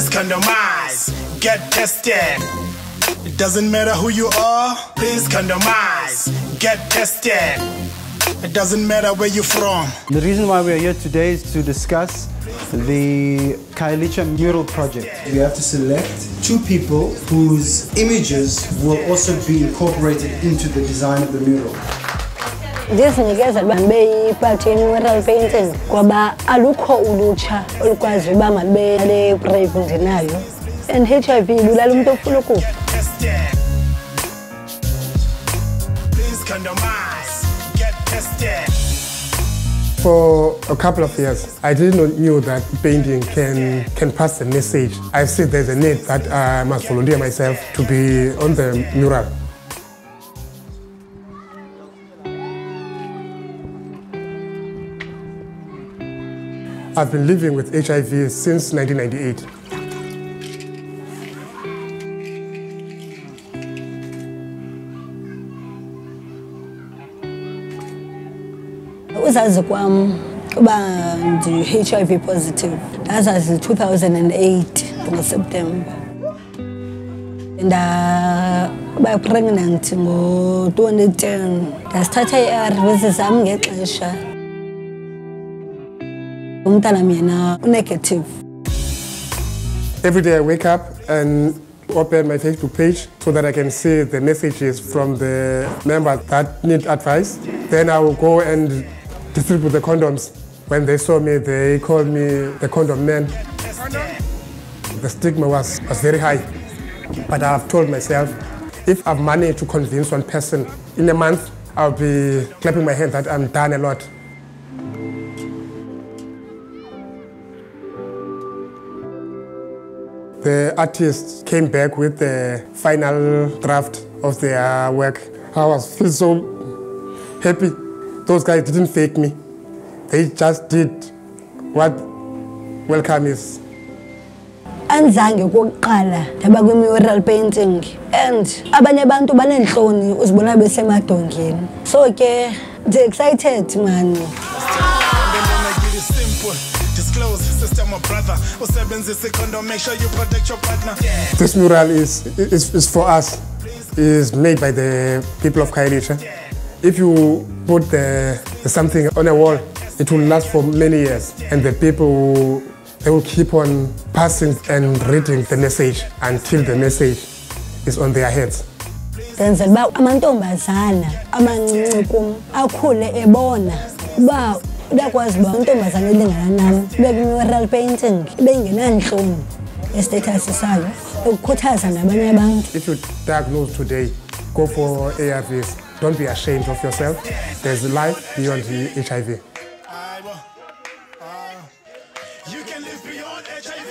Please condomize, get tested. It doesn't matter who you are, please condomize, get tested. It doesn't matter where you're from. The reason why we're here today is to discuss the Khayelitsha mural project. We have to select two people whose images will also be incorporated into the design of the mural. Ndisinikeza uba ndibe yipart ye-mural painting ngoba alukho ulutsha olukwazi uba malube le brave ndinayo and h i v ibulala umntu ofuna ukufa Please condomize, get tested. For a couple of years, I didn't know that painting can, can pass the message. I see there's a need that I must volunteer myself to be on the mural. I've been living with HIV since 1998. uzazi kwam uba ndi-h i v positive. Ndazazi 2008 ngoseptemba ndaba pregnant ngo-2010 ndasithatha ii-arvs zam ngexesha unegative Every day I wake up and open my Facebook page so that I can see the messages from the members that need advice. Then I will go and distribute the condoms. When they saw me, they called me the condom man. The stigma was, was very high. But I've told myself, if I've managed to convince one person in a month, I'll be clapping my hands that I'm done a lot. The artists came back with the final draft of their work. I was feel so happy. Those guys didn't fake me. They just did what welcome is. andizange okokuqala ndaba kwi-mural painting and abanye abantu baneentloni uzibona besemadongeni so ke ndi-excited mani And then I get it simple. Disclose, sister, my brother. Usebenzise condom, make sure you protect your partner. This mural is, is, is for us. is made by the people of Khayelitsha. If you put the, the something on a wall, it will last for many years. And the people, they will keep on passing and reading the message until the message is on their heads. ndenzela uba amantombazana amancinci kum akhule ebona uba uyakwazi uba untombazana elingana nam ibe kwi-mural painting ibe ingenantloni estatus sayo ukukhuthaza nabanye abantu If you diagnose today, go for ARVs. Don't be ashamed of yourself. There's life beyond the HIV. Aye, well, aye. You can live beyond HIV.